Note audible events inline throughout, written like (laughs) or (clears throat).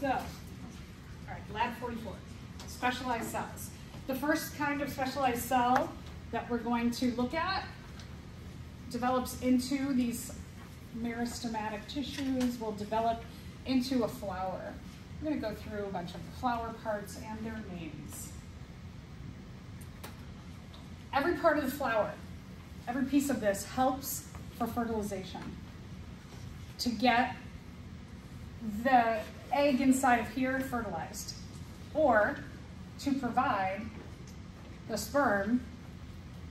So, all right, lab 44, specialized cells. The first kind of specialized cell that we're going to look at develops into these meristematic tissues, will develop into a flower. I'm going to go through a bunch of flower parts and their names. Every part of the flower, every piece of this helps for fertilization. To get the egg inside of here fertilized, or to provide the sperm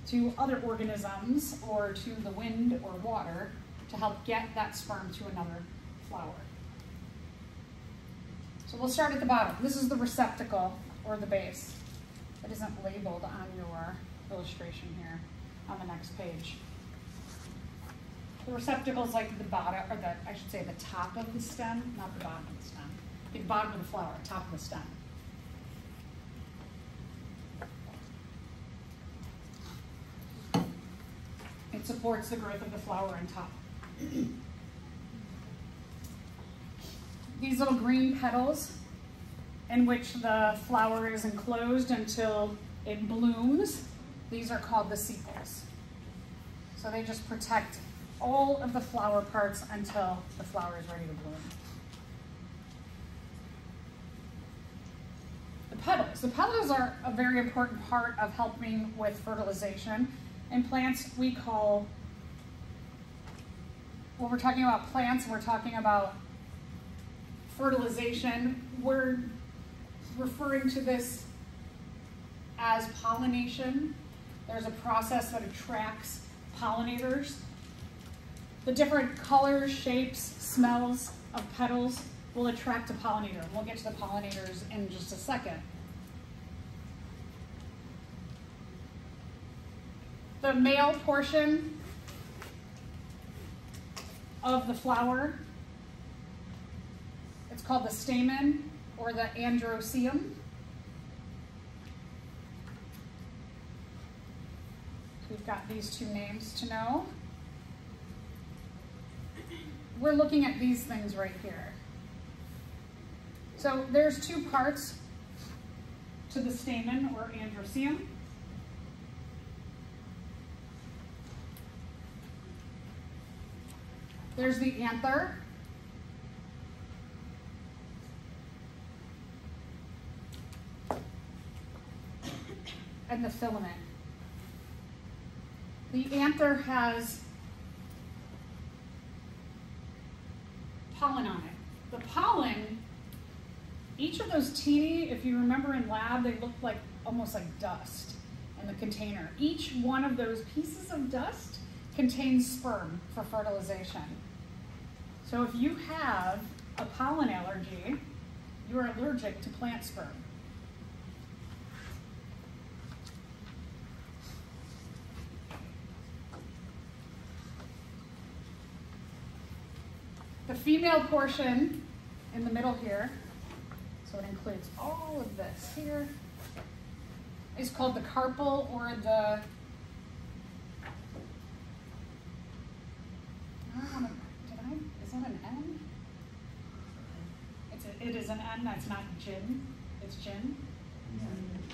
to other organisms or to the wind or water to help get that sperm to another flower. So we'll start at the bottom. This is the receptacle or the base. It isn't labeled on your illustration here on the next page. The receptacle is like the bottom, or the, I should say the top of the stem, not the bottom of the stem. The bottom of the flower, top of the stem. It supports the growth of the flower on top. These little green petals in which the flower is enclosed until it blooms, these are called the sepals. So they just protect all of the flower parts until the flower is ready to bloom. Petals. The petals are a very important part of helping with fertilization. In plants, we call, when we're talking about plants, we're talking about fertilization. We're referring to this as pollination. There's a process that attracts pollinators. The different colors, shapes, smells of petals will attract a pollinator. We'll get to the pollinators in just a second. The male portion of the flower, it's called the stamen or the androecium. We've got these two names to know. We're looking at these things right here. So there's two parts to the stamen or androecium. There's the anther. And the filament. The anther has pollen on it. The pollen, each of those teeny, if you remember in lab, they look like almost like dust in the container. Each one of those pieces of dust contains sperm for fertilization. So if you have a pollen allergy, you are allergic to plant sperm. The female portion in the middle here, so it includes all of this here. It's called the carpel or the oh, did I, is that an N? it is It is an N, that's not gin, it's gin?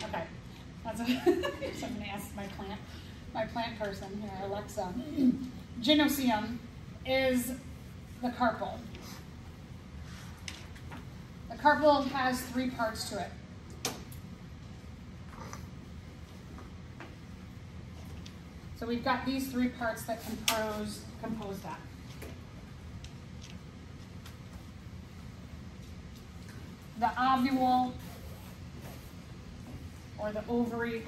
Okay, that's a, (laughs) somebody asked my plant, my plant person here, Alexa. (clears throat) Gynoecium is the carpel. The carpel has three parts to it. So we've got these three parts that compose, compose that. the ovule or the ovary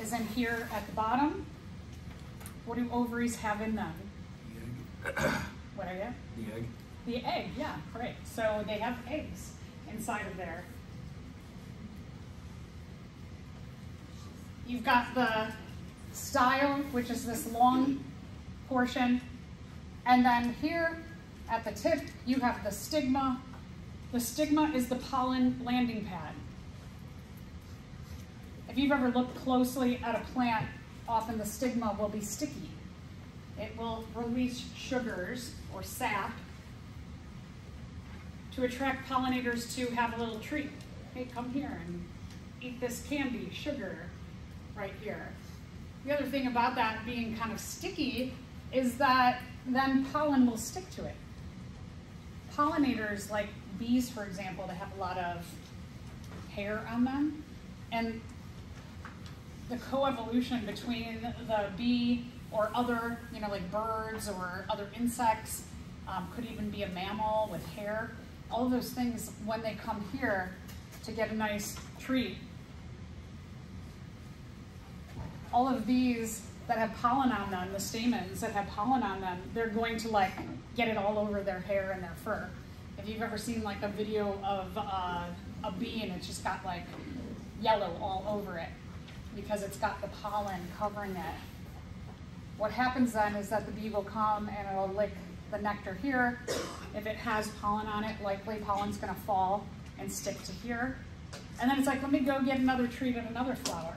is in here at the bottom. What do ovaries have in them? The egg. What are you? The egg. The egg, yeah, great. So they have eggs inside of there. You've got the style, which is this long portion. And then here at the tip, you have the stigma, the stigma is the pollen landing pad. If you've ever looked closely at a plant, often the stigma will be sticky. It will release sugars or sap to attract pollinators to have a little treat. Hey, come here and eat this candy, sugar, right here. The other thing about that being kind of sticky is that then pollen will stick to it. Pollinators, like bees, for example, they have a lot of hair on them, and the coevolution between the bee or other, you know, like birds or other insects, um, could even be a mammal with hair. All those things, when they come here to get a nice treat, all of these that have pollen on them, the stamens that have pollen on them, they're going to like get it all over their hair and their fur. If you've ever seen like a video of uh, a bee and it's just got like yellow all over it because it's got the pollen covering it. What happens then is that the bee will come and it'll lick the nectar here. If it has pollen on it, likely pollen's gonna fall and stick to here. And then it's like, let me go get another treat of another flower.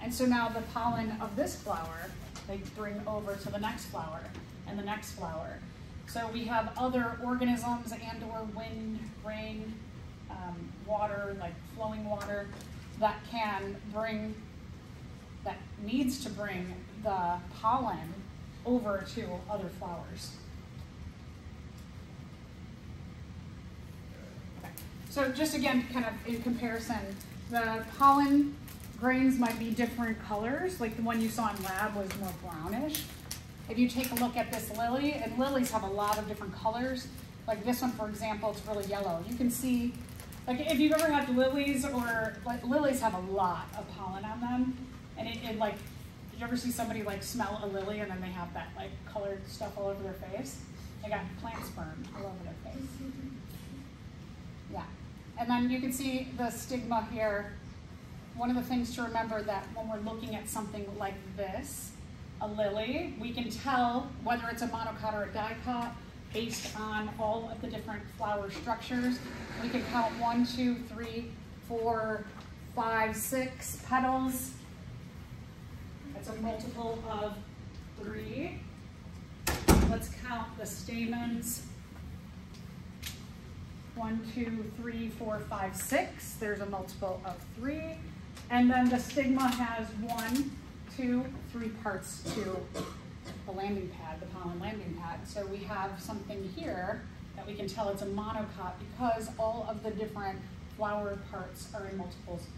And so now the pollen of this flower, they bring over to the next flower and the next flower. So we have other organisms and or wind, rain, um, water, like flowing water, that can bring, that needs to bring the pollen over to other flowers. So just again, kind of in comparison, the pollen grains might be different colors, like the one you saw in lab was more brownish. If you take a look at this lily, and lilies have a lot of different colors, like this one, for example, it's really yellow. You can see, like if you've ever had lilies or, like lilies have a lot of pollen on them, and it, it like, did you ever see somebody like smell a lily and then they have that like colored stuff all over their face? They got plant sperm all over their face. And then you can see the stigma here one of the things to remember that when we're looking at something like this, a lily, we can tell whether it's a monocot or a dicot based on all of the different flower structures. We can count one, two, three, four, five, six petals. That's a multiple of three. Let's count the stamens. One, two, three, four, five, six. There's a multiple of three. And then the stigma has one, two, three parts to the landing pad, the pollen landing pad. So we have something here that we can tell it's a monocot because all of the different flower parts are in multiples.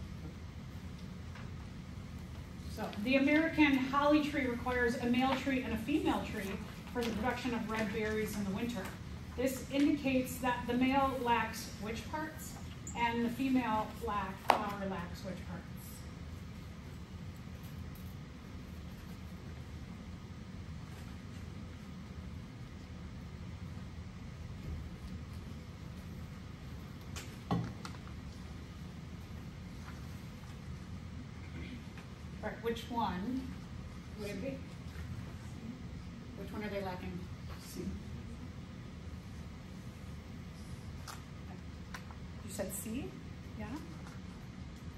So the American holly tree requires a male tree and a female tree for the production of red berries in the winter. This indicates that the male lacks which parts and the female lack, flower lacks which parts. which one would it be? Which one are they lacking? C. You said C? Yeah?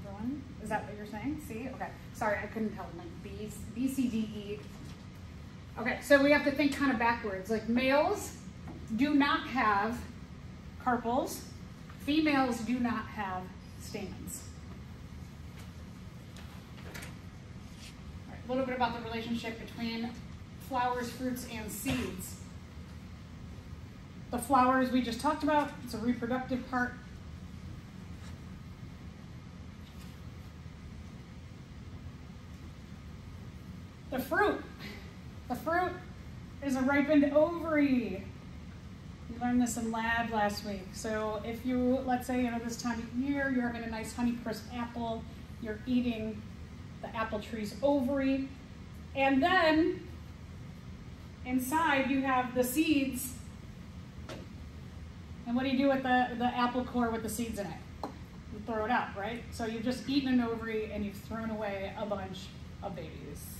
One? Is that what you're saying? C? Okay. Sorry, I couldn't tell. Like B, B, C, D, E. Okay, so we have to think kind of backwards. Like males do not have carpels. Females do not have stamens. a little bit about the relationship between flowers, fruits, and seeds. The flowers we just talked about, it's a reproductive part. The fruit, the fruit is a ripened ovary. We learned this in lab last week. So if you, let's say, you know, this time of year, you're having a nice Honeycrisp apple, you're eating the apple tree's ovary. And then inside you have the seeds. And what do you do with the, the apple core with the seeds in it? You throw it out, right? So you've just eaten an ovary and you've thrown away a bunch of babies.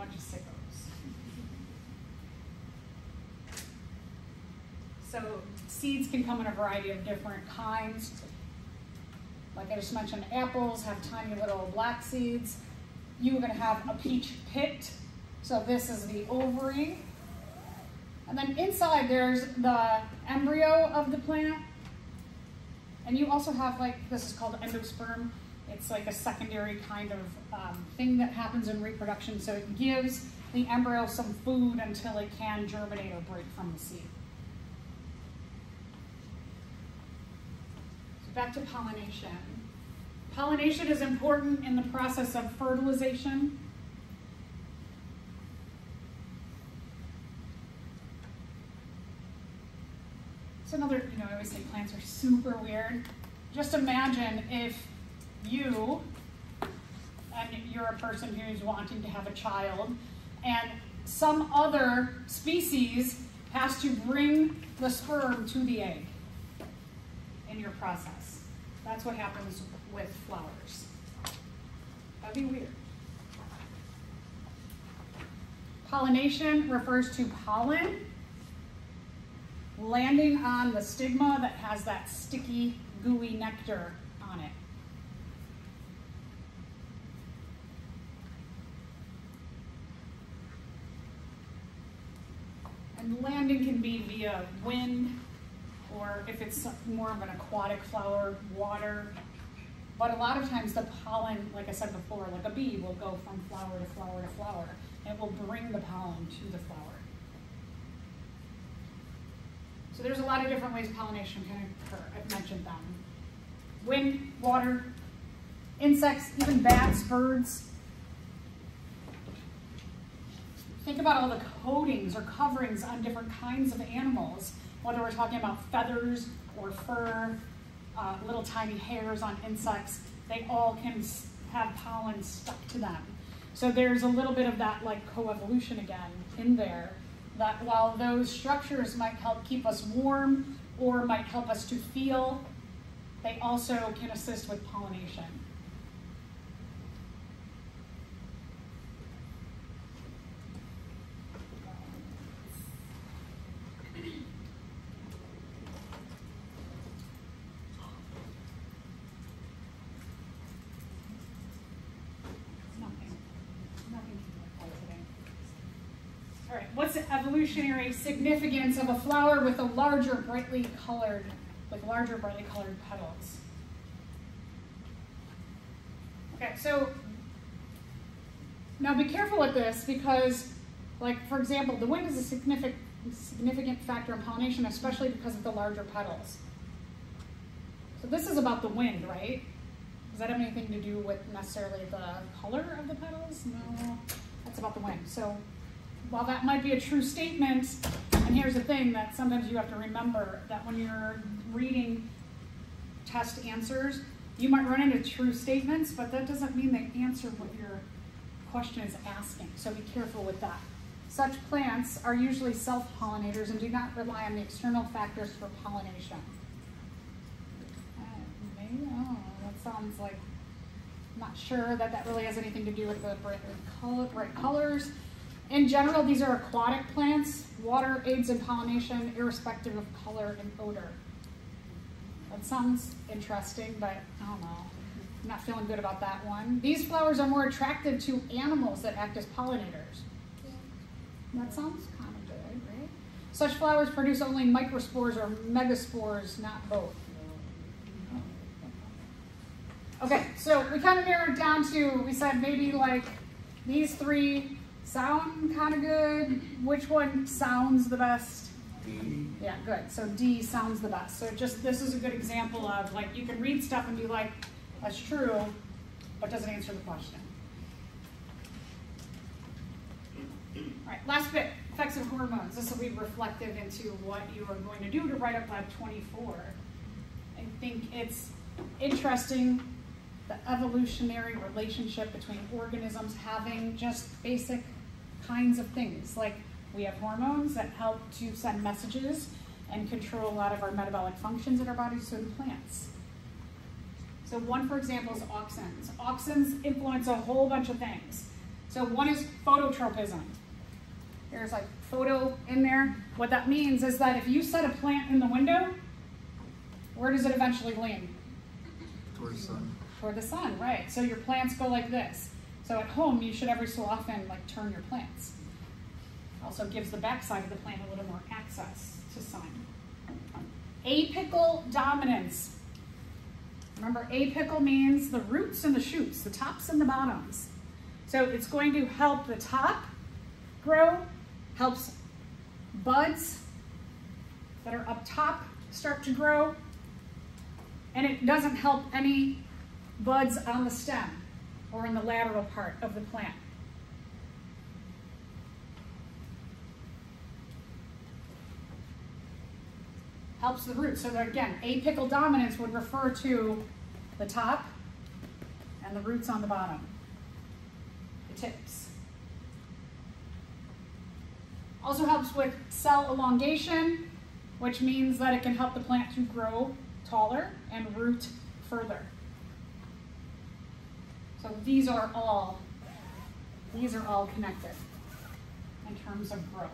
You're bunch of sickos. So seeds can come in a variety of different kinds. Like I just mentioned, apples have tiny little black seeds. You are going to have a peach pit. So this is the ovary. And then inside there's the embryo of the plant. And you also have like, this is called endosperm. It's like a secondary kind of um, thing that happens in reproduction. So it gives the embryo some food until it can germinate or break from the seed. So back to pollination. Pollination is important in the process of fertilization. It's another, you know, I always say plants are super weird. Just imagine if you, and you're a person who's wanting to have a child, and some other species has to bring the sperm to the egg in your process. That's what happens with flowers. That'd be weird. Pollination refers to pollen landing on the stigma that has that sticky, gooey nectar on it. And landing can be via wind, or if it's more of an aquatic flower, water. But a lot of times the pollen, like I said before, like a bee will go from flower to flower to flower. and It will bring the pollen to the flower. So there's a lot of different ways pollination can occur. I've mentioned them. Wind, water, insects, even bats, birds. Think about all the coatings or coverings on different kinds of animals, whether we're talking about feathers or fur, uh, little tiny hairs on insects. They all can have pollen stuck to them. So there's a little bit of that like coevolution again in there that while those structures might help keep us warm or might help us to feel, they also can assist with pollination. what's the evolutionary significance of a flower with a larger, brightly colored, with larger, brightly colored petals? Okay, so now be careful with this because, like, for example, the wind is a significant, significant factor in pollination, especially because of the larger petals. So this is about the wind, right? Does that have anything to do with necessarily the color of the petals? No, that's about the wind. So while that might be a true statement, and here's the thing that sometimes you have to remember that when you're reading test answers, you might run into true statements, but that doesn't mean they answer what your question is asking. So be careful with that. Such plants are usually self-pollinators and do not rely on the external factors for pollination. Uh, maybe, oh, that sounds like, I'm not sure that that really has anything to do with the bright, color, bright colors. In general, these are aquatic plants. Water aids in pollination irrespective of color and odor. That sounds interesting, but I don't know. I'm not feeling good about that one. These flowers are more attractive to animals that act as pollinators. That sounds kind of good, right? Such flowers produce only microspores or megaspores, not both. Okay, so we kind of narrowed down to, we said maybe like these three sound kind of good. Which one sounds the best? D. Yeah, good. So D sounds the best. So just this is a good example of like you can read stuff and be like, that's true, but doesn't answer the question. All right, last bit, effects of hormones. This will be reflective into what you are going to do to write up Lab 24. I think it's interesting the evolutionary relationship between organisms having just basic kinds of things. Like we have hormones that help to send messages and control a lot of our metabolic functions in our bodies, so do plants. So one, for example, is auxins. Auxins influence a whole bunch of things. So one is phototropism. There's like photo in there. What that means is that if you set a plant in the window, where does it eventually lean? Toward the sun. Toward the sun, right. So your plants go like this. So at home, you should every so often like turn your plants. Also gives the backside of the plant a little more access to sun. Apical dominance. Remember, apical means the roots and the shoots, the tops and the bottoms. So it's going to help the top grow, helps buds that are up top start to grow, and it doesn't help any buds on the stem or in the lateral part of the plant. Helps the roots. So that again, apical dominance would refer to the top and the roots on the bottom, the tips. Also helps with cell elongation, which means that it can help the plant to grow taller and root further. So these are all, these are all connected in terms of growth.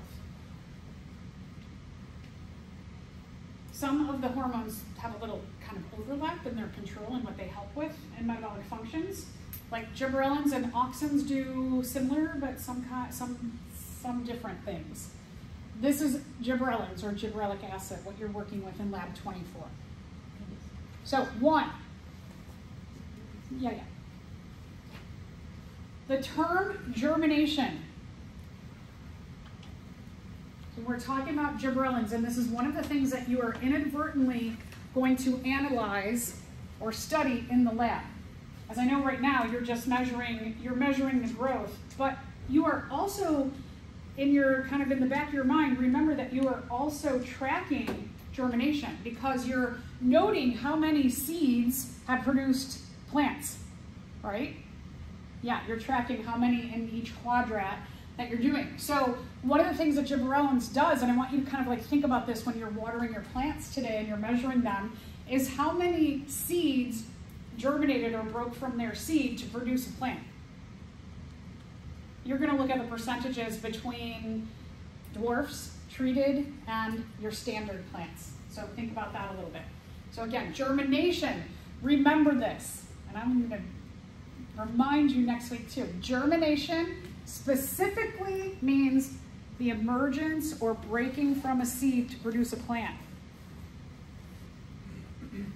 Some of the hormones have a little kind of overlap in their control and what they help with in metabolic functions. Like gibberellins and auxins do similar, but some kind, some some different things. This is gibberellins or gibberellic acid, what you're working with in lab 24. So one, yeah, yeah. The term germination. So we're talking about gibberellins, and this is one of the things that you are inadvertently going to analyze or study in the lab. As I know right now, you're just measuring, you're measuring the growth, but you are also in your kind of in the back of your mind, remember that you are also tracking germination because you're noting how many seeds have produced plants, right? Yeah, you're tracking how many in each quadrat that you're doing. So one of the things that gibberellins does, and I want you to kind of like think about this when you're watering your plants today and you're measuring them, is how many seeds germinated or broke from their seed to produce a plant you're going to look at the percentages between dwarfs, treated, and your standard plants. So think about that a little bit. So again, germination, remember this, and I'm going to remind you next week too. Germination specifically means the emergence or breaking from a seed to produce a plant.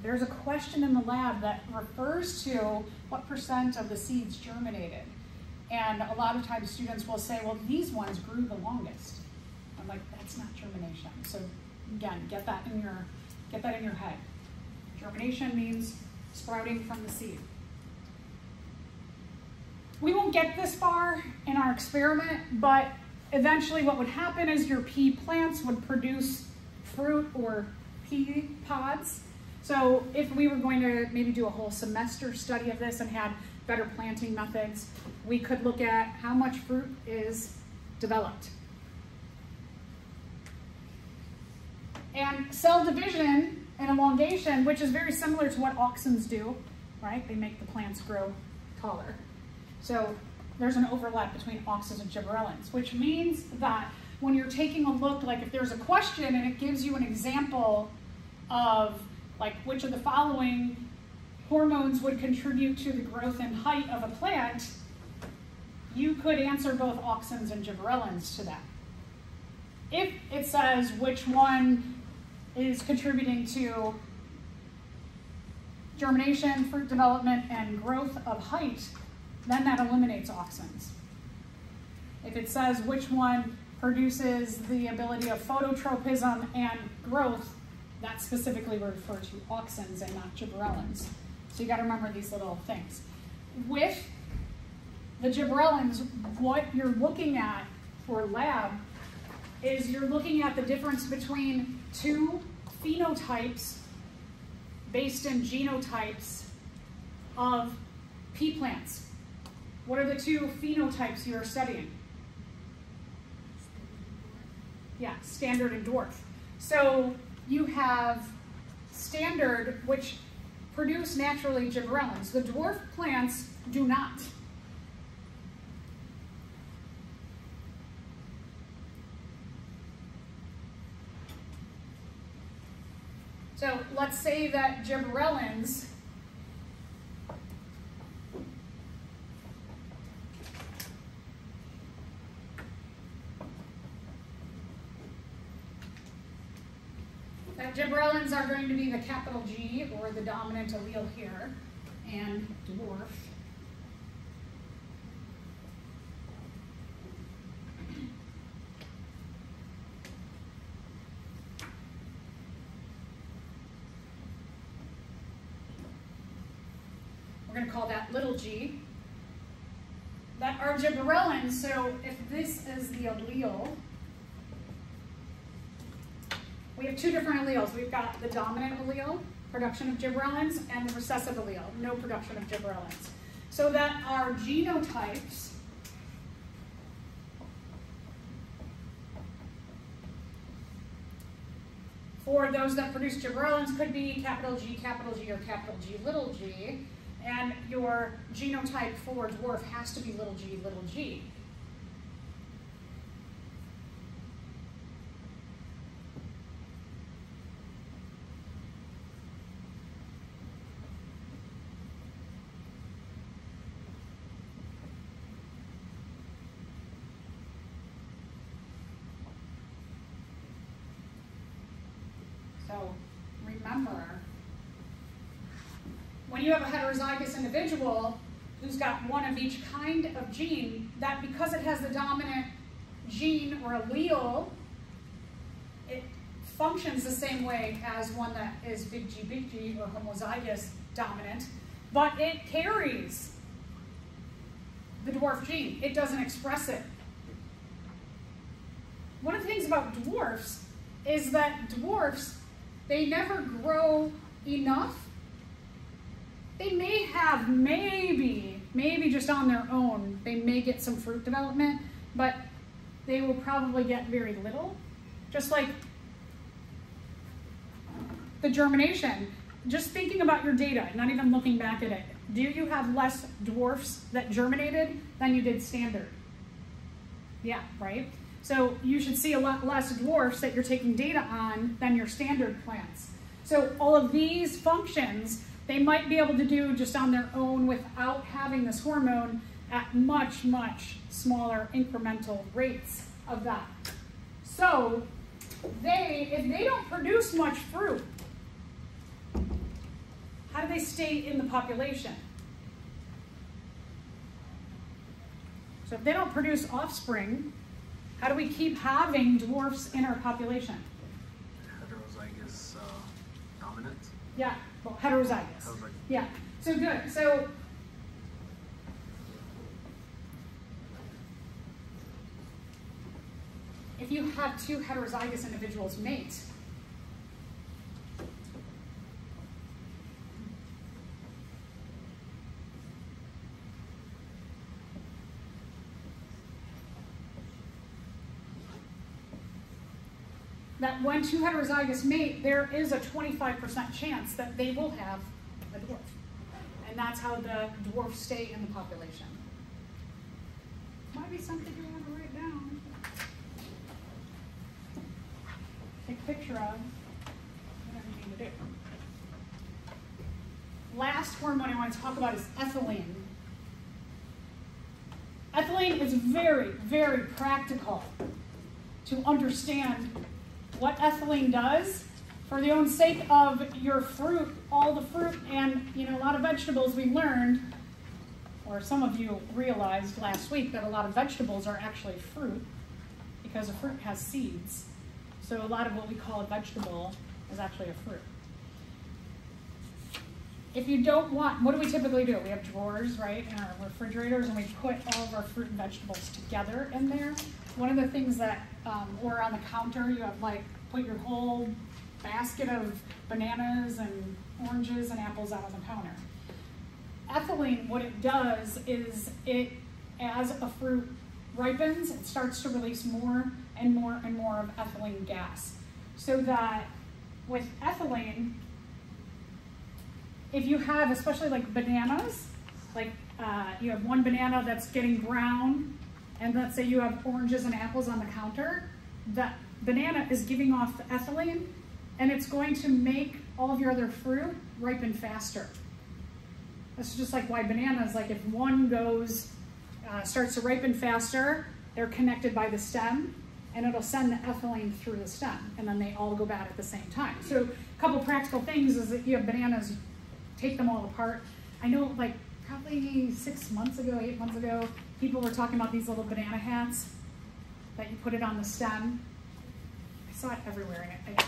There's a question in the lab that refers to what percent of the seeds germinated. And a lot of times students will say, well, these ones grew the longest. I'm like, that's not germination. So again, get that in your, get that in your head. Germination means sprouting from the seed. We won't get this far in our experiment, but eventually what would happen is your pea plants would produce fruit or pea pods. So if we were going to maybe do a whole semester study of this and had better planting methods, we could look at how much fruit is developed. And cell division and elongation, which is very similar to what auxins do, right? They make the plants grow taller. So there's an overlap between auxins and gibberellins, which means that when you're taking a look, like if there's a question and it gives you an example of like which of the following hormones would contribute to the growth and height of a plant, you could answer both auxins and gibberellins to that. If it says which one is contributing to germination, fruit development, and growth of height, then that eliminates auxins. If it says which one produces the ability of phototropism and growth, that specifically refer to auxins and not gibberellins. So you got to remember these little things. With the gibberellins, what you're looking at for lab is you're looking at the difference between two phenotypes based in genotypes of pea plants. What are the two phenotypes you're studying? Yeah, standard and dwarf. So you have standard, which produce naturally gibberellins. The dwarf plants do not. So let's say that gibberellins that gibberellins are going to be the capital G or the dominant allele here and dwarf. We're going to call that little g. That are gibberellins, so if this is the allele, we have two different alleles. We've got the dominant allele, production of gibberellins, and the recessive allele, no production of gibberellins. So that our genotypes for those that produce gibberellins could be capital G, capital G, or capital G, little g. And your genotype for dwarf has to be little g, little g. So remember, when you have a heterozygous individual who's got one of each kind of gene, that because it has the dominant gene or allele, it functions the same way as one that is big G, big G or homozygous dominant, but it carries the dwarf gene. It doesn't express it. One of the things about dwarfs is that dwarfs, they never grow enough they may have maybe, maybe just on their own, they may get some fruit development, but they will probably get very little. Just like the germination, just thinking about your data, not even looking back at it, do you have less dwarfs that germinated than you did standard? Yeah, right? So you should see a lot less dwarfs that you're taking data on than your standard plants. So all of these functions they might be able to do just on their own without having this hormone at much, much smaller incremental rates of that. So they, if they don't produce much fruit, how do they stay in the population? So if they don't produce offspring, how do we keep having dwarfs in our population? Heterozygous uh, dominant. Yeah. Well, heterozygous. heterozygous. Yeah. So good. So if you have two heterozygous individuals mate, that when two heterozygous mate, there is a 25% chance that they will have a dwarf. And that's how the dwarfs stay in the population. Might be something you want to write down. Take a picture of, whatever you need to do. Last hormone I want to talk about is ethylene. Ethylene is very, very practical to understand what ethylene does for the own sake of your fruit, all the fruit and you know a lot of vegetables we learned, or some of you realized last week that a lot of vegetables are actually fruit because a fruit has seeds. So a lot of what we call a vegetable is actually a fruit. If you don't want, what do we typically do? We have drawers, right, in our refrigerators, and we put all of our fruit and vegetables together in there. One of the things that, um, or on the counter, you have like, put your whole basket of bananas and oranges and apples out on the counter. Ethylene, what it does is it, as a fruit ripens, it starts to release more and more and more of ethylene gas. So that with ethylene, if you have, especially like bananas, like uh, you have one banana that's getting brown, and let's say you have oranges and apples on the counter, that banana is giving off ethylene, and it's going to make all of your other fruit ripen faster. That's just like why bananas, like if one goes, uh, starts to ripen faster, they're connected by the stem, and it'll send the ethylene through the stem, and then they all go bad at the same time. So a couple practical things is that you have bananas, take them all apart. I know like probably six months ago, eight months ago, people were talking about these little banana hats that you put it on the stem. I saw it everywhere, and I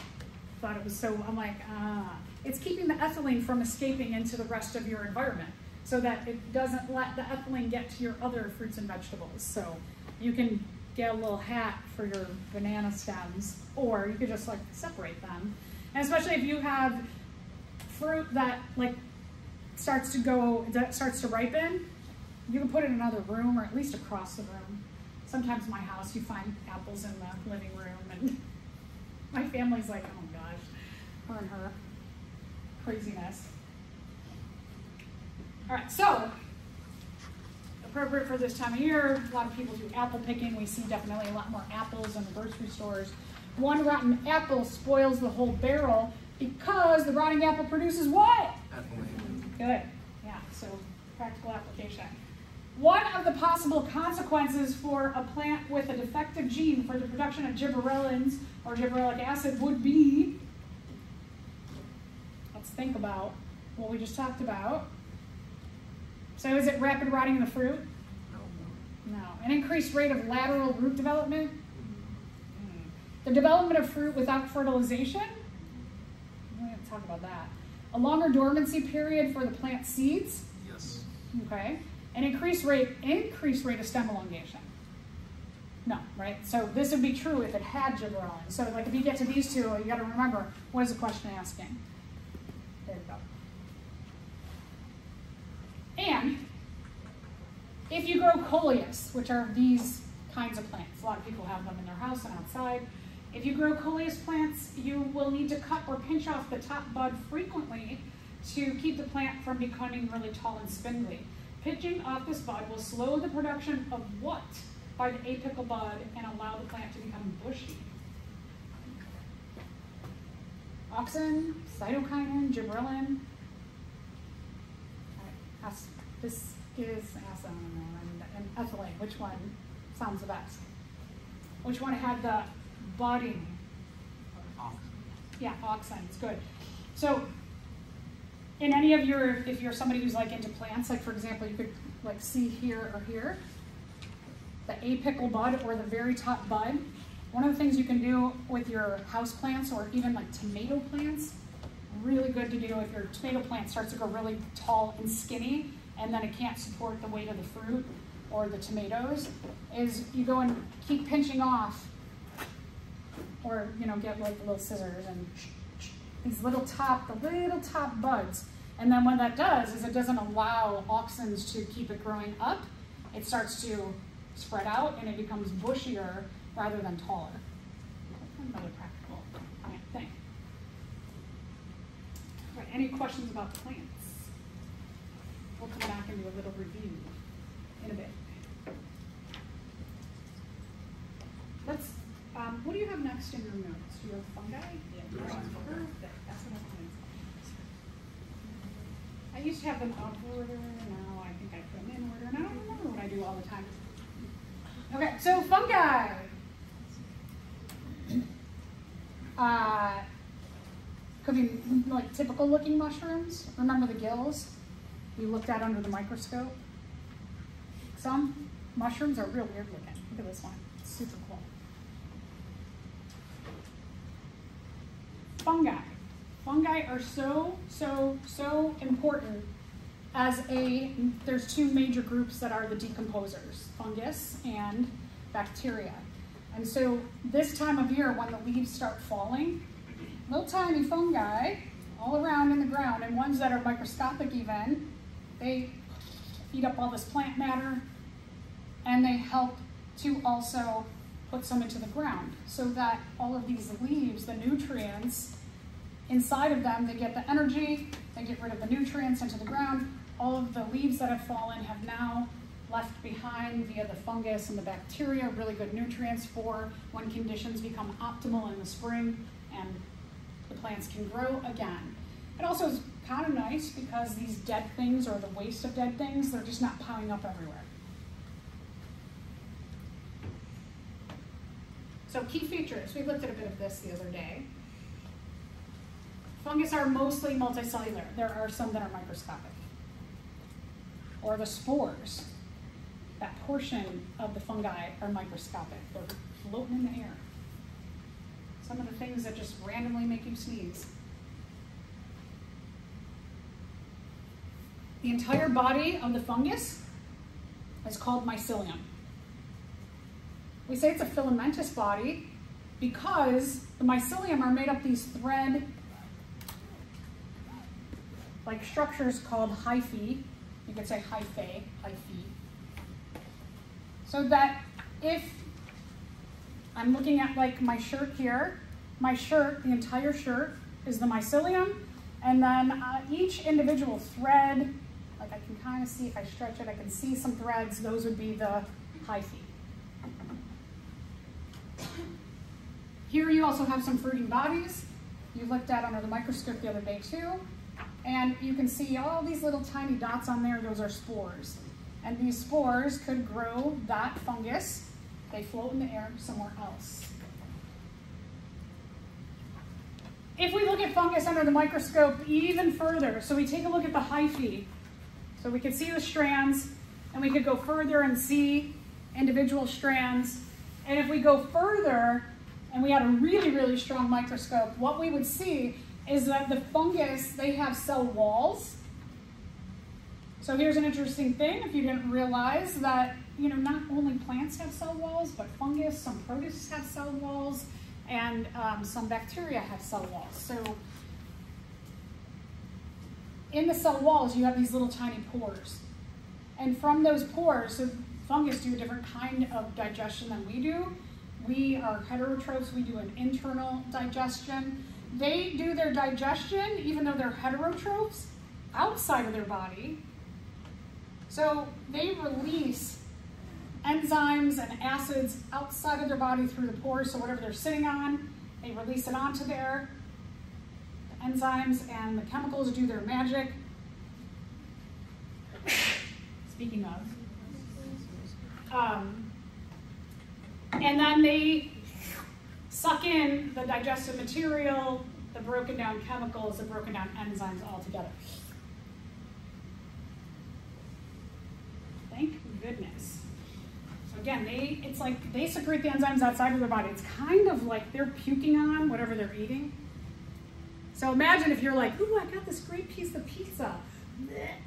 thought it was so, I'm like, ah. It's keeping the ethylene from escaping into the rest of your environment so that it doesn't let the ethylene get to your other fruits and vegetables. So you can get a little hat for your banana stems, or you could just like separate them. And especially if you have fruit that like starts to go, that starts to ripen, you can put it in another room or at least across the room. Sometimes my house, you find apples in the living room and (laughs) my family's like, oh gosh, her and her craziness. All right, so appropriate for this time of year. A lot of people do apple picking. We see definitely a lot more apples in the grocery stores. One rotten apple spoils the whole barrel because the rotting apple produces what? Ethylene. Good. Yeah, so practical application. One of the possible consequences for a plant with a defective gene for the production of gibberellins or gibberellic acid would be let's think about what we just talked about. So is it rapid rotting of the fruit? No. No. An increased rate of lateral root development? Mm. The development of fruit without fertilization? We have to talk about that. A longer dormancy period for the plant seeds? Yes. Okay. An increased rate, increased rate of stem elongation? No, right? So this would be true if it had gibberellin. So like if you get to these two, you got to remember, what is the question asking? There you go. And if you grow coleus, which are these kinds of plants, a lot of people have them in their house and outside. If you grow coleus plants, you will need to cut or pinch off the top bud frequently to keep the plant from becoming really tall and spindly. Pinching off this bud will slow the production of what by the apical bud and allow the plant to become bushy. Auxin, cytokinin, gibberellin. This is acetone and, and ethylene. Which one sounds the best? Which one had the budding? Yeah. It's good. So, in any of your, if you're somebody who's like into plants, like for example, you could like see here or here, the apical bud or the very top bud one of the things you can do with your house plants or even like tomato plants, really good to do if your tomato plant starts to go really tall and skinny and then it can't support the weight of the fruit or the tomatoes, is you go and keep pinching off or you know get like little scissors and these little top, the little top buds. And then what that does is it doesn't allow auxins to keep it growing up. It starts to spread out and it becomes bushier rather than taller. Another practical thing. Right, any questions about plants? We'll come back and do a little review in a bit. Let's, um, what do you have next in your notes? Do you have fungi? Yeah, perfect. That's what I I used to have them out of order, now I think I put them in order, and I don't remember what I do all the time. Okay, so fungi. Uh, could be like typical looking mushrooms. Remember the gills we looked at under the microscope? Some mushrooms are real weird looking. Look at this one, it's super cool. Fungi. Fungi are so, so, so important as a, there's two major groups that are the decomposers, fungus and bacteria. And so this time of year when the leaves start falling, little tiny fungi all around in the ground and ones that are microscopic even, they eat up all this plant matter and they help to also put some into the ground so that all of these leaves, the nutrients, inside of them, they get the energy, they get rid of the nutrients into the ground. All of the leaves that have fallen have now left behind via the fungus and the bacteria, really good nutrients for when conditions become optimal in the spring and the plants can grow again. It also is kind of nice because these dead things or the waste of dead things, they're just not piling up everywhere. So key features, we looked at a bit of this the other day. Fungus are mostly multicellular. There are some that are microscopic. Or the spores, that portion of the fungi are microscopic. They're floating in the air. Some of the things that just randomly make you sneeze. The entire body of the fungus is called mycelium. We say it's a filamentous body because the mycelium are made up these thread like structures called hyphae. You could say hyphae, hyphae. So that if I'm looking at like my shirt here, my shirt, the entire shirt is the mycelium, and then uh, each individual thread, like I can kind of see if I stretch it, I can see some threads, those would be the hyphae. Here you also have some fruiting bodies. You looked at under the microscope the other day too. And you can see all these little tiny dots on there, those are spores. And these spores could grow that fungus. They float in the air somewhere else. If we look at fungus under the microscope even further, so we take a look at the hyphae, so we can see the strands, and we could go further and see individual strands. And if we go further, and we had a really, really strong microscope, what we would see is that the fungus, they have cell walls. So here's an interesting thing, if you didn't realize that, you know, not only plants have cell walls, but fungus, some protists have cell walls, and um, some bacteria have cell walls. So in the cell walls, you have these little tiny pores. And from those pores, so fungus do a different kind of digestion than we do. We are heterotrophs, we do an internal digestion. They do their digestion, even though they're heterotrophs, outside of their body. So they release enzymes and acids outside of their body through the pores. So whatever they're sitting on, they release it onto there. The enzymes and the chemicals do their magic. (coughs) Speaking of. Um, and then they suck in the digestive material, the broken down chemicals, the broken down enzymes all together. Thank goodness. So again, they it's like they secrete the enzymes outside of their body. It's kind of like they're puking on whatever they're eating. So imagine if you're like, ooh, I got this great piece of pizza,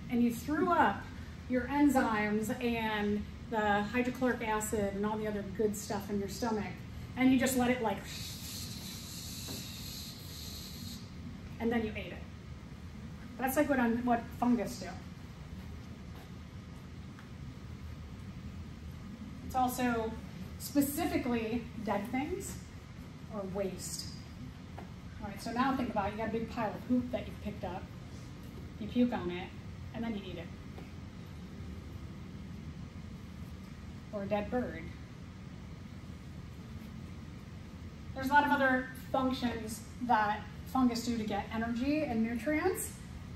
and you threw up your enzymes and the hydrochloric acid and all the other good stuff in your stomach, and you just let it like, and then you ate it. That's like what, what fungus do. It's also specifically dead things or waste. All right, so now think about it. You got a big pile of poop that you've picked up. You puke on it, and then you eat it. Or a dead bird. There's a lot of other functions that fungus do to get energy and nutrients.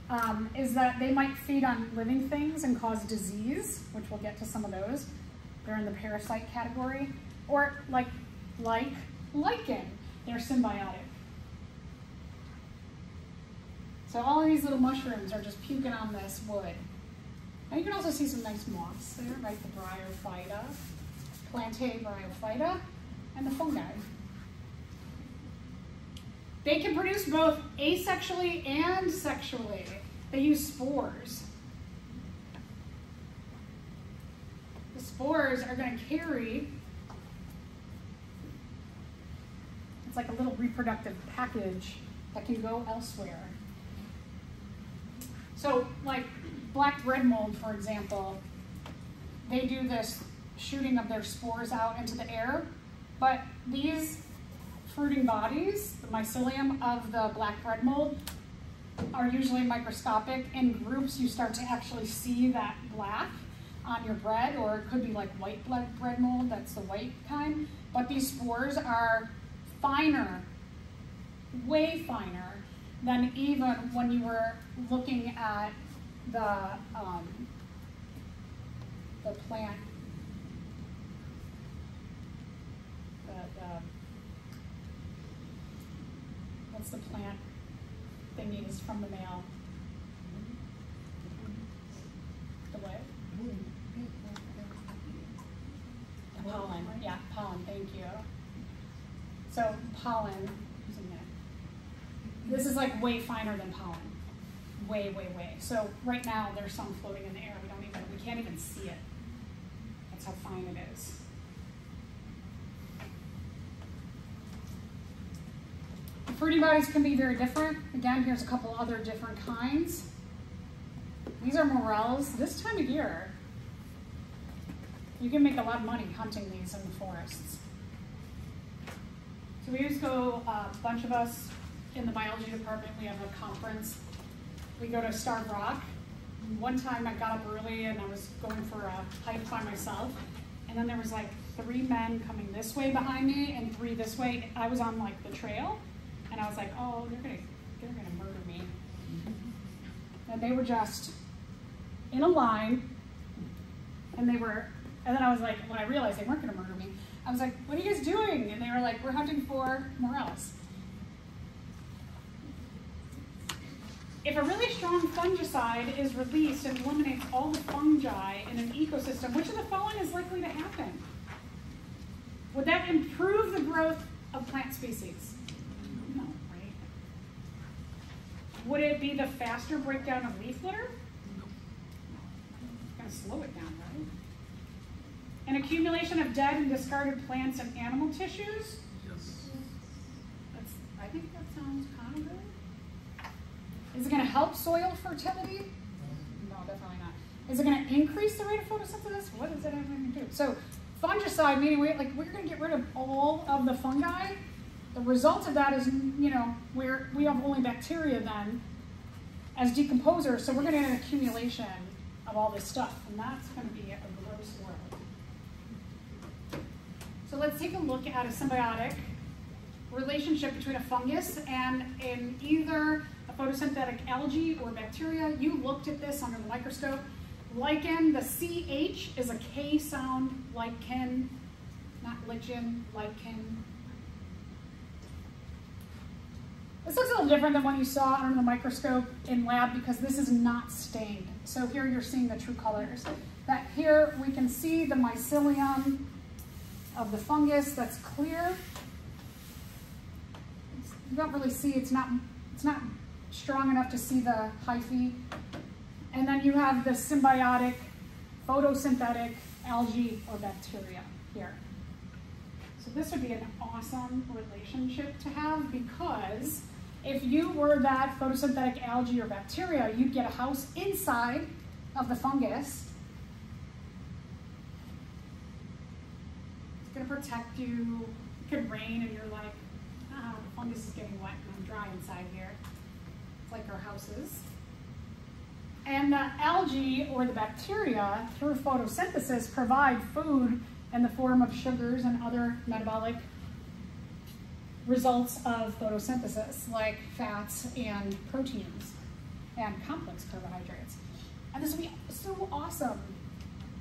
Um, is that they might feed on living things and cause disease, which we'll get to some of those. They're in the parasite category. Or like, like lichen, they're symbiotic. So all of these little mushrooms are just puking on this wood. Now you can also see some nice moths there, right? The bryophyta, plantae bryophyta, and the fungi. They can produce both asexually and sexually. They use spores. The spores are going to carry, it's like a little reproductive package that can go elsewhere. So like black bread mold, for example, they do this shooting of their spores out into the air, but these fruiting bodies, the mycelium of the black bread mold, are usually microscopic. In groups, you start to actually see that black on your bread, or it could be like white bread mold, that's the white kind. But these spores are finer, way finer than even when you were looking at the, um, the plant, the, the What's the plant thingies from the male? The what? The pollen, yeah, pollen, thank you. So pollen. This is like way finer than pollen. Way, way, way. So right now there's some floating in the air. We don't even, we can't even see it. That's how fine it is. The fruiting bodies can be very different. Again, here's a couple other different kinds. These are morels. This time of year, you can make a lot of money hunting these in the forests. So we just go, uh, a bunch of us in the biology department, we have a conference. We go to Starved Rock. One time I got up early and I was going for a hike by myself. And then there was like three men coming this way behind me and three this way. I was on like the trail and I was like, oh, they're gonna, they're gonna murder me. And they were just in a line and they were, and then I was like, when I realized they weren't gonna murder me, I was like, what are you guys doing? And they were like, we're hunting for morels. If a really strong fungicide is released and eliminates all the fungi in an ecosystem, which of the following is likely to happen? Would that improve the growth of plant species? No, right? Would it be the faster breakdown of leaf litter? No. It's going to slow it down, right? An accumulation of dead and discarded plants and animal tissues? Yes. That's, I think that sounds kind of good. Is it going to help soil fertility? No, definitely not. Is it going to increase the rate of photosynthesis? What is it going to do? So, fungicide meaning we like we're going to get rid of all of the fungi. The result of that is, you know, we're we have only bacteria then as decomposers, so we're going to get an accumulation of all this stuff, and that's going to be a gross world. So let's take a look at a symbiotic relationship between a fungus and in either photosynthetic algae or bacteria. You looked at this under the microscope. Lichen, the CH is a K sound, lichen, not lichen, lichen. This looks a little different than what you saw under the microscope in lab because this is not stained. So here you're seeing the true colors. That here we can see the mycelium of the fungus that's clear. You don't really see, it's not, it's not strong enough to see the hyphae. And then you have the symbiotic photosynthetic algae or bacteria here. So this would be an awesome relationship to have because if you were that photosynthetic algae or bacteria, you'd get a house inside of the fungus. It's gonna protect you. It could rain and you're like, ah, the fungus is getting wet and I'm dry inside here. Like our houses. And the algae or the bacteria, through photosynthesis, provide food in the form of sugars and other metabolic results of photosynthesis, like fats and proteins and complex carbohydrates. And this would be so awesome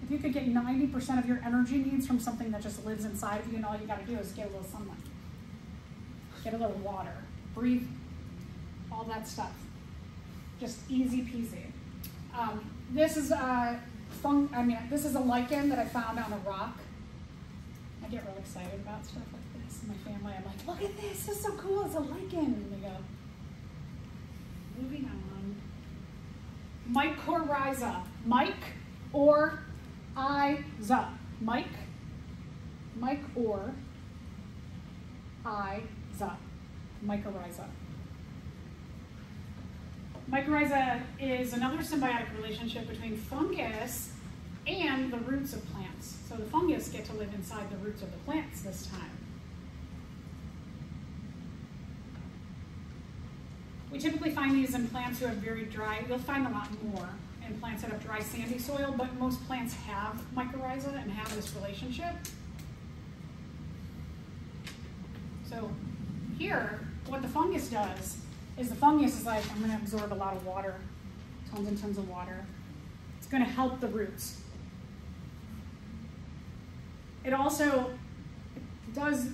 if you could get 90% of your energy needs from something that just lives inside of you and all you gotta do is get a little sunlight, get a little water, breathe, all that stuff. Just easy peasy. Um, this is a fung, I mean, this is a lichen that I found on a rock. I get really excited about stuff like this in my family. I'm like, look at this, this is so cool, it's a lichen. And they go, moving on. Mycorrhiza. Mike or I-za. Mike, Mike or I-za. Mycorrhiza. Mycorrhiza is another symbiotic relationship between fungus and the roots of plants. So the fungus get to live inside the roots of the plants this time. We typically find these in plants who have very dry, you'll find a lot more in plants that have dry sandy soil, but most plants have mycorrhiza and have this relationship. So here, what the fungus does is the fungus is like, I'm gonna absorb a lot of water, tons and tons of water. It's gonna help the roots. It also does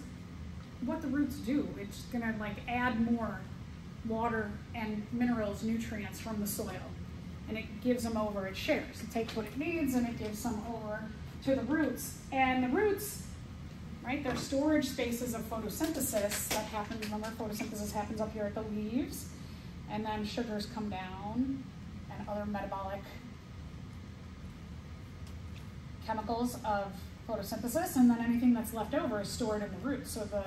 what the roots do. It's gonna like add more water and minerals, nutrients from the soil. And it gives them over, it shares. It takes what it needs and it gives some over to the roots. And the roots, right, they're storage spaces of photosynthesis that happens, Remember, photosynthesis happens up here at the leaves. And then sugars come down and other metabolic chemicals of photosynthesis, and then anything that's left over is stored in the roots. So the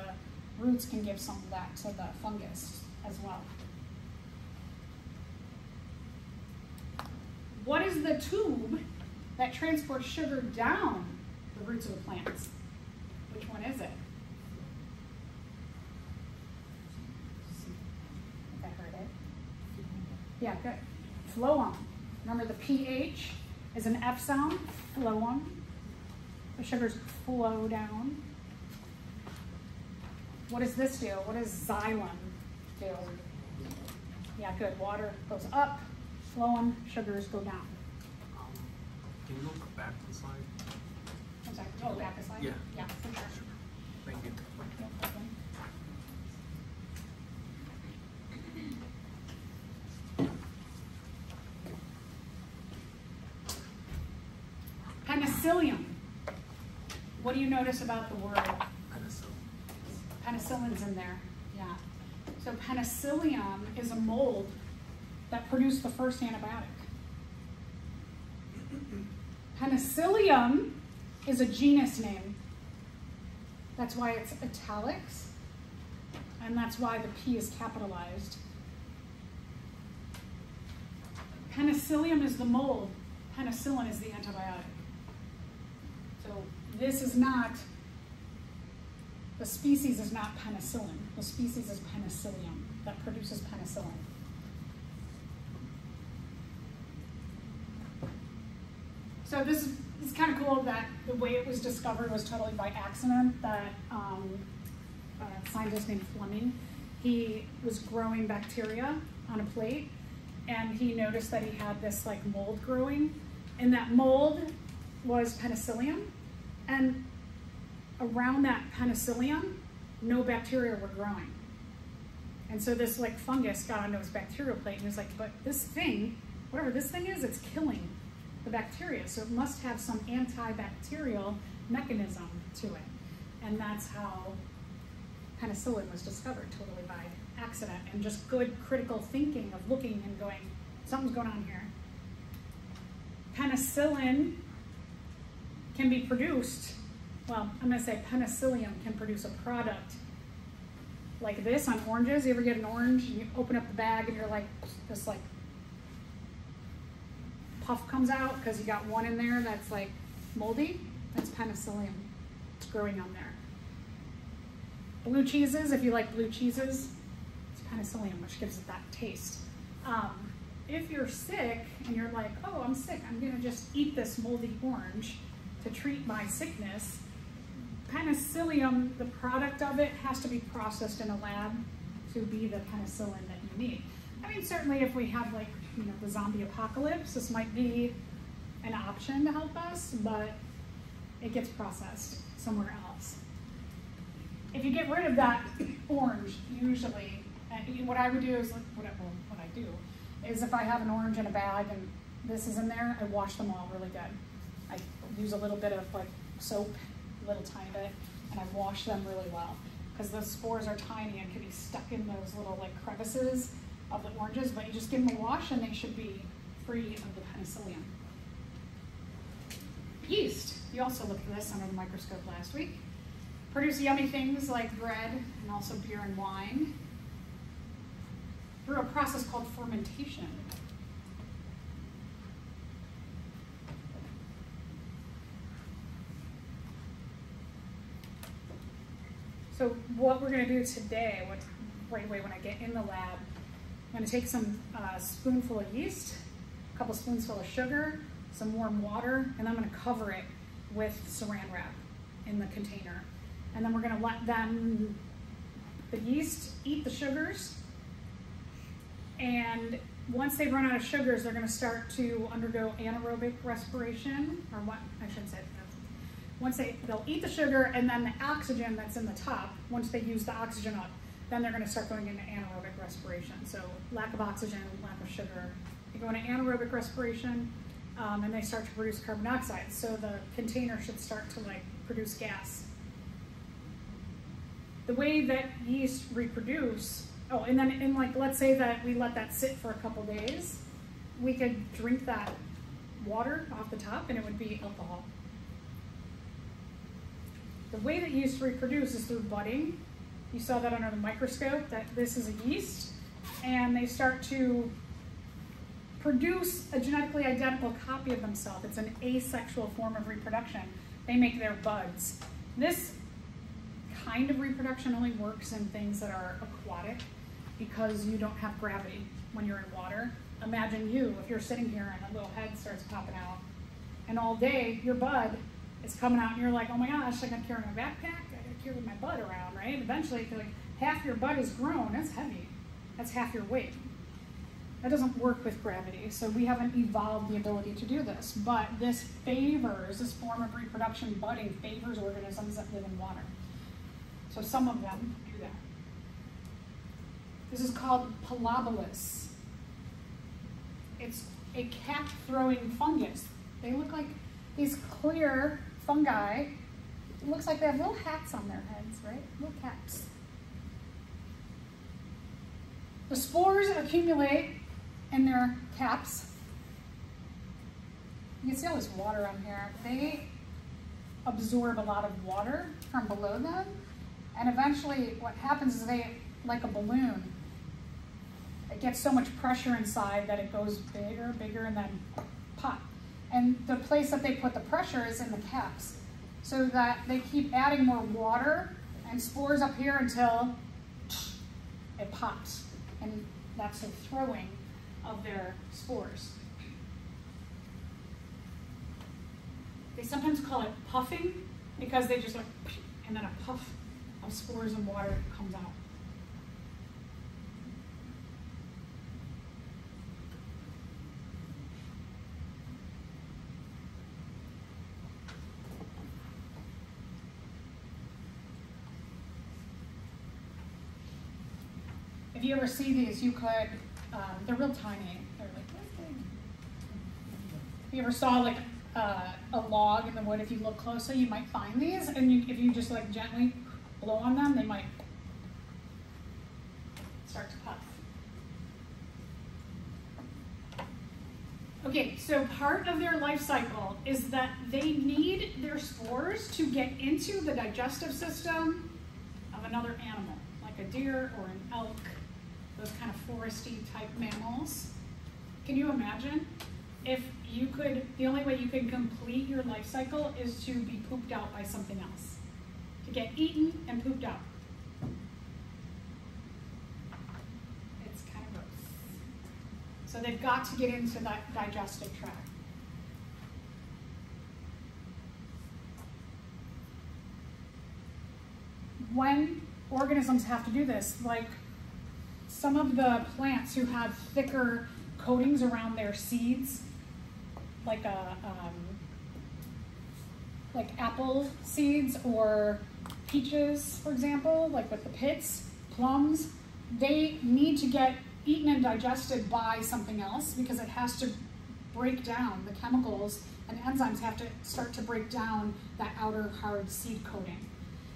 roots can give some of that to the fungus as well. What is the tube that transports sugar down the roots of the plants? Which one is it? I heard it. Yeah, good. Phloem. Remember the pH is an F sound, phloem. The sugars flow down. What does this do? What does xylem do? Yeah, good. Water goes up, phloem, sugars go down. Um, can you look back to the slide? Sorry, oh, back a slide? Yeah. Yeah, for sure. Thank you. Penicillium. What do you notice about the word? Penicillin. Penicillin's in there, yeah. So penicillium is a mold that produced the first antibiotic. (clears throat) Penicillium is a genus name. That's why it's italics, and that's why the P is capitalized. Penicillium is the mold, penicillin is the antibiotic. So this is not, the species is not penicillin. The species is penicillium that produces penicillin. So this is, it's kind of cool that the way it was discovered was totally by accident. That um, a scientist named Fleming, he was growing bacteria on a plate, and he noticed that he had this like mold growing, and that mold was penicillium, and around that penicillium, no bacteria were growing. And so this like fungus got onto his bacterial plate, and he was like, but this thing, whatever this thing is, it's killing the bacteria. So it must have some antibacterial mechanism to it. And that's how penicillin was discovered totally by accident and just good critical thinking of looking and going, something's going on here. Penicillin can be produced, well, I'm to say penicillium can produce a product like this on oranges. You ever get an orange and you open up the bag and you're like, this like puff comes out because you got one in there that's like moldy? That's penicillium. It's growing on there. Blue cheeses, if you like blue cheeses, it's penicillium, which gives it that taste. Um, if you're sick and you're like, oh, I'm sick, I'm gonna just eat this moldy orange to treat my sickness, penicillium, the product of it, has to be processed in a lab to be the penicillin that you need. I mean, certainly if we have like, you know, the zombie apocalypse, this might be an option to help us, but it gets processed somewhere else. If you get rid of that orange, usually, and what I would do is, what I, well, what I do, is if I have an orange in a bag and this is in there, I wash them all really good. I use a little bit of like soap, a little tiny bit, and I wash them really well. Because those spores are tiny and can be stuck in those little like crevices of the oranges, but you just give them a wash and they should be free of the penicillium. Yeast, you also looked at this under the microscope last week. Produce yummy things like bread and also beer and wine through a process called fermentation. So what we're going to do today, what, right away when I get in the lab, I'm to take some uh, spoonful of yeast, a couple spoonsful of sugar, some warm water, and I'm going to cover it with saran wrap in the container. And then we're going to let them, the yeast, eat the sugars. And once they run out of sugars, they're going to start to undergo anaerobic respiration, or what I shouldn't say. Once they they'll eat the sugar, and then the oxygen that's in the top, once they use the oxygen up, then they're going to start going into anaerobic respiration. So lack of oxygen, lack of sugar. They go into anaerobic respiration, um, and they start to produce carbon dioxide. So the container should start to like produce gas. The way that yeast reproduce, oh, and then in like let's say that we let that sit for a couple days, we could drink that water off the top, and it would be alcohol. The way that yeast reproduce is through budding. You saw that under the microscope, that this is a yeast, and they start to produce a genetically identical copy of themselves. It's an asexual form of reproduction. They make their buds. This kind of reproduction only works in things that are aquatic because you don't have gravity when you're in water. Imagine you, if you're sitting here and a little head starts popping out, and all day your bud is coming out and you're like, oh my gosh, I gotta carry my backpack, carry my butt around, right? Eventually, if like half your butt is grown, that's heavy. That's half your weight. That doesn't work with gravity, so we haven't evolved the ability to do this. But this favors, this form of reproduction, budding, favors organisms that live in water. So some of them do that. This is called Pilobolus. It's a cap throwing fungus. They look like these clear fungi. It looks like they have little hats on their heads, right? Little caps. The spores accumulate in their caps. You can see all this water on here. They absorb a lot of water from below them. And eventually what happens is they, like a balloon, it gets so much pressure inside that it goes bigger, bigger, and then pop. And the place that they put the pressure is in the caps. So that they keep adding more water and spores up here until it pops. And that's the throwing of their spores. They sometimes call it puffing because they just like, and then a puff of spores and water comes out. If you ever see these, you could, um, they're real tiny. They're like this big. If you ever saw like uh, a log in the wood, if you look closely, you might find these. And you, if you just like gently blow on them, they might start to puff. Okay, so part of their life cycle is that they need their spores to get into the digestive system of another animal, like a deer or an elk those kind of foresty type mammals. Can you imagine if you could, the only way you can complete your life cycle is to be pooped out by something else, to get eaten and pooped out. It's kind of gross. So they've got to get into that digestive tract. When organisms have to do this, like some of the plants who have thicker coatings around their seeds, like a um, like apple seeds or peaches, for example, like with the pits, plums, they need to get eaten and digested by something else because it has to break down the chemicals and enzymes have to start to break down that outer hard seed coating.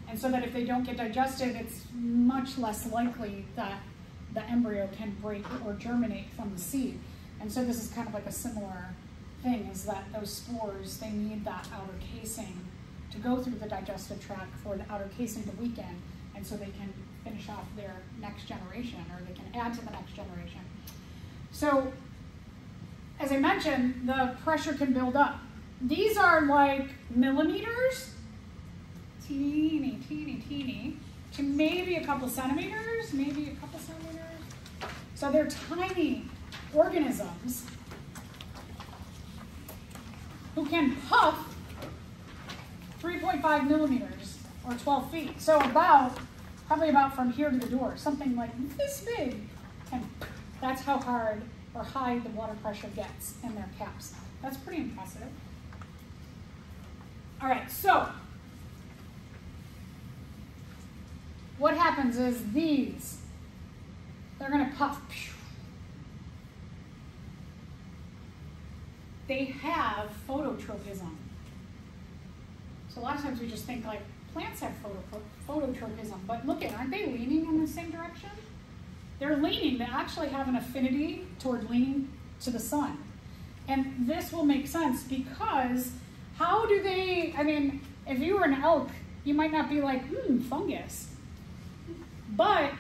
And so that if they don't get digested, it's much less likely that the embryo can break or germinate from the seed. And so this is kind of like a similar thing, is that those spores, they need that outer casing to go through the digestive tract for the outer casing to weaken, and so they can finish off their next generation, or they can add to the next generation. So, as I mentioned, the pressure can build up. These are like millimeters, teeny, teeny, teeny, to maybe a couple centimeters, maybe a couple centimeters so they're tiny organisms who can puff 3.5 millimeters or 12 feet. So about, probably about from here to the door, something like this big. And that's how hard or high the water pressure gets in their caps. That's pretty impressive. All right, so what happens is these, they're gonna puff. They have phototropism. So a lot of times we just think like plants have photo, phototropism, but look at, aren't they leaning in the same direction? They're leaning, they actually have an affinity toward leaning to the sun. And this will make sense because how do they, I mean, if you were an elk, you might not be like, hmm, fungus. But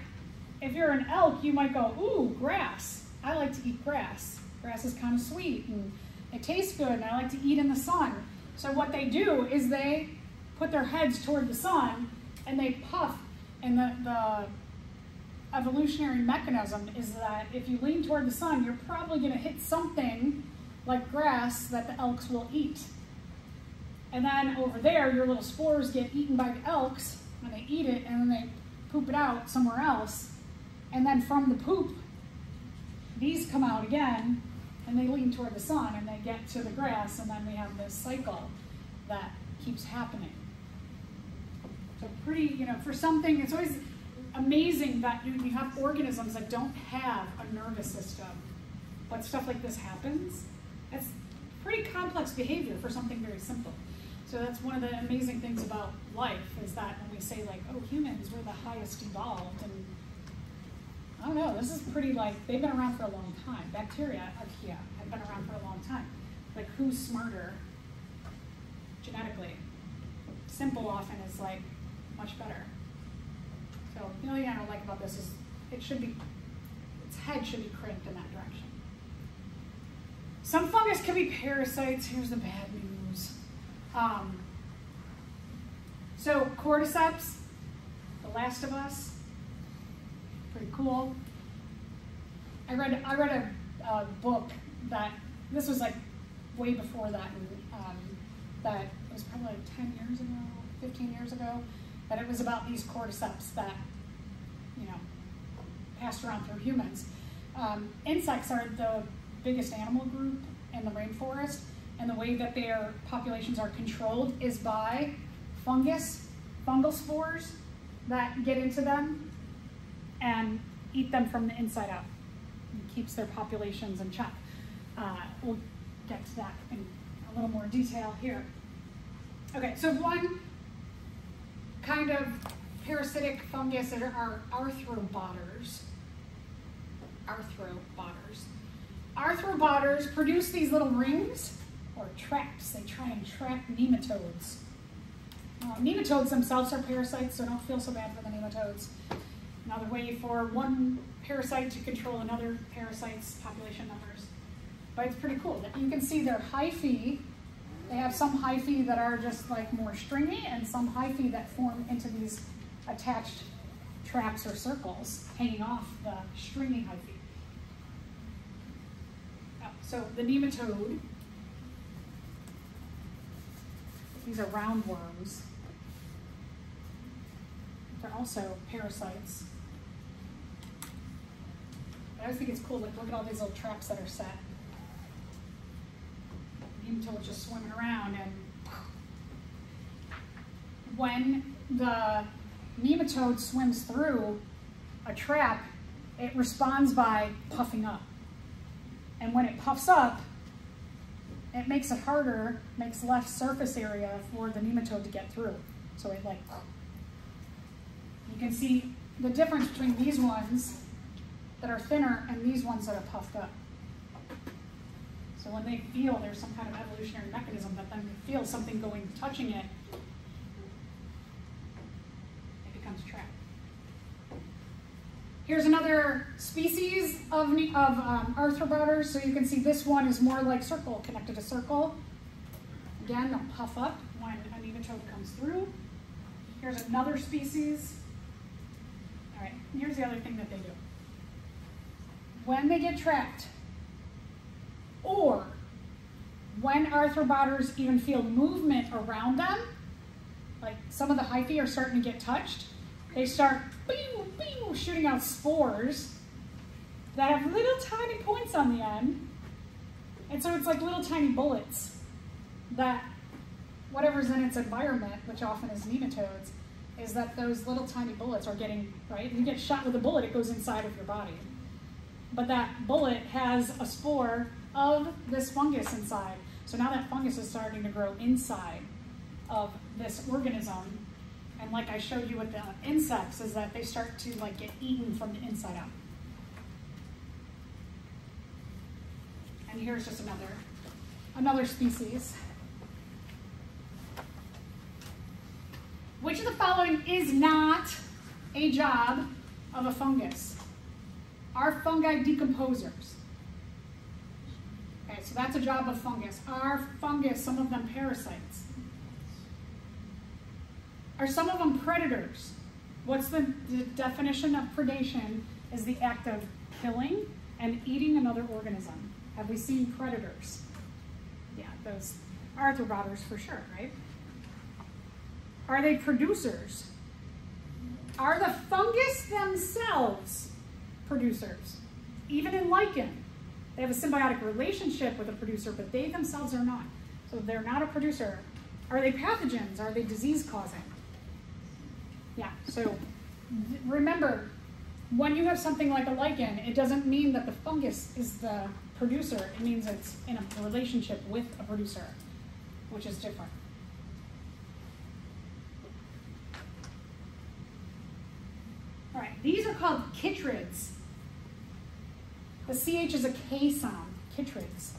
if you're an elk, you might go, ooh, grass. I like to eat grass. Grass is kind of sweet and it tastes good and I like to eat in the sun. So what they do is they put their heads toward the sun and they puff and the, the evolutionary mechanism is that if you lean toward the sun, you're probably going to hit something like grass that the elks will eat. And then over there, your little spores get eaten by the elks, and they eat it, and then they poop it out somewhere else. And then from the poop, these come out again, and they lean toward the sun, and they get to the grass, and then we have this cycle that keeps happening. So pretty, you know, for something, it's always amazing that you, you have organisms that don't have a nervous system, but stuff like this happens. It's pretty complex behavior for something very simple. So that's one of the amazing things about life is that when we say like, oh, humans, we're the highest evolved, and I don't know, this is pretty like, they've been around for a long time. Bacteria, archaea, have been around for a long time. Like who's smarter genetically? Simple often is like much better. So the only thing I don't like about this is it should be, its head should be cranked in that direction. Some fungus can be parasites. Here's the bad news. Um, so cordyceps, The Last of Us, pretty cool. I read I read a, a book that this was like way before that, and um, that it was probably like 10 years ago, 15 years ago, that it was about these cordyceps that you know, passed around through humans. Um, insects are the biggest animal group in the rainforest, and the way that their populations are controlled is by fungus, fungal spores that get into them and eat them from the inside out. It keeps their populations in check. Uh, we'll get to that in a little more detail here. Okay, so one kind of parasitic fungus that are arthrobotrys. Arthrobotrys. Arthrobotrys produce these little rings or traps. They try and trap nematodes. Uh, nematodes themselves are parasites, so don't feel so bad for the nematodes. Another way for one parasite to control another parasite's population numbers. But it's pretty cool. You can see their hyphae they have some hyphae that are just like more stringy and some hyphae that form into these attached traps or circles hanging off the stringy hyphae. Oh, so the nematode, these are roundworms. They're also parasites. I always think it's cool, like look at all these little traps that are set. Nematode just swimming around and when the nematode swims through a trap, it responds by puffing up. And when it puffs up, it makes it harder, makes less surface area for the nematode to get through. So it like, you can see the difference between these ones that are thinner and these ones that are puffed up. So when they feel there's some kind of evolutionary mechanism that then feels something going, touching it, it becomes trapped. Here's another species of, of um. So you can see this one is more like circle, connected to circle. Again, they'll puff up when a nematode comes through. Here's another species. All right, here's the other thing that they do. When they get trapped, or when arthrobotrys even feel movement around them, like some of the hyphae are starting to get touched, they start shooting out spores that have little tiny points on the end. And so it's like little tiny bullets that whatever's in its environment, which often is nematodes, is that those little tiny bullets are getting, right? You get shot with a bullet, it goes inside of your body. But that bullet has a spore of this fungus inside. So now that fungus is starting to grow inside of this organism. And like I showed you with the insects, is that they start to like get eaten from the inside out. And here's just another, another species. Which of the following is not a job of a fungus? Are fungi decomposers? Okay, so that's a job of fungus. Are fungus, some of them parasites? Are some of them predators? What's the, the definition of predation? Is the act of killing and eating another organism. Have we seen predators? Yeah, those arthropods for sure, right? Are they producers? Are the fungus themselves producers? Even in lichen, they have a symbiotic relationship with a producer, but they themselves are not. So they're not a producer. Are they pathogens? Are they disease causing? Yeah, so remember, when you have something like a lichen, it doesn't mean that the fungus is the producer. It means it's in a relationship with a producer, which is different. All right, these are called chytrids. The CH is a K sound, chytrids.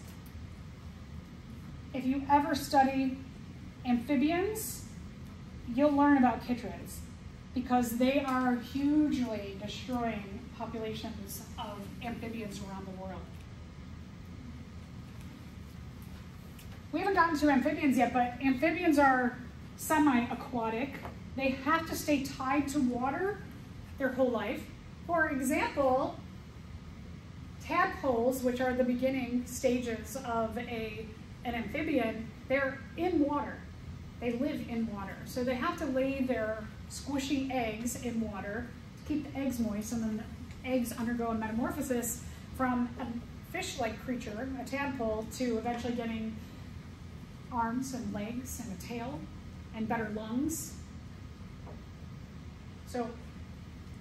If you ever study amphibians, you'll learn about chytrids because they are hugely destroying populations of amphibians around the world. We haven't gotten to amphibians yet, but amphibians are semi-aquatic. They have to stay tied to water their whole life. For example, tadpoles, which are the beginning stages of a, an amphibian, they're in water. They live in water. So they have to lay their squishy eggs in water to keep the eggs moist, and then the eggs undergo a metamorphosis from a fish-like creature, a tadpole, to eventually getting arms and legs and a tail and better lungs. So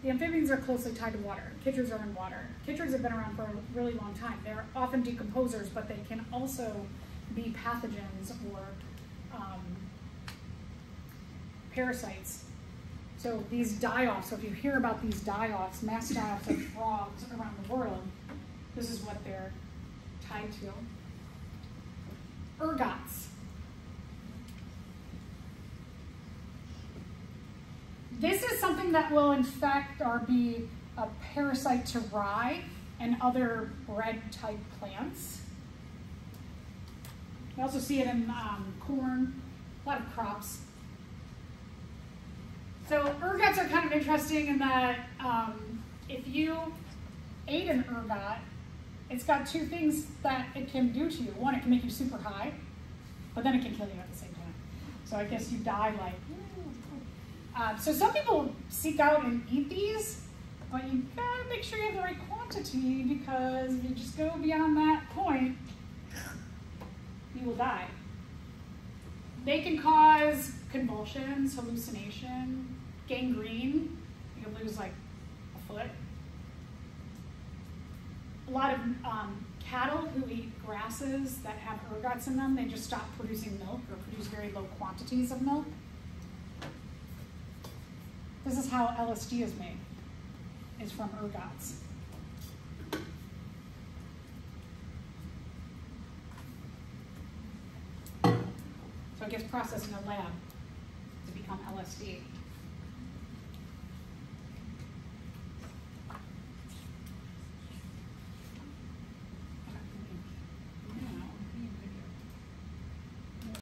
the amphibians are closely tied to water. Chytrids are in water. Chytrids have been around for a really long time. They're often decomposers, but they can also be pathogens or um, parasites. So these die-offs, so if you hear about these die-offs, mass die-offs of frogs around the world, this is what they're tied to. Ergots. This is something that will infect or be a parasite to rye and other bread type plants. We also see it in um, corn, a lot of crops. So ergots are kind of interesting in that um, if you ate an ergot, it's got two things that it can do to you. One, it can make you super high, but then it can kill you at the same time. So I guess you die like um, so some people seek out and eat these, but you gotta make sure you have the right quantity because if you just go beyond that point, you will die. They can cause convulsions, hallucination, gangrene. You can lose like a foot. A lot of um, cattle who eat grasses that have ergots in them, they just stop producing milk or produce very low quantities of milk. This is how LSD is made, is from ergots. So it gets processed in a lab to become LSD.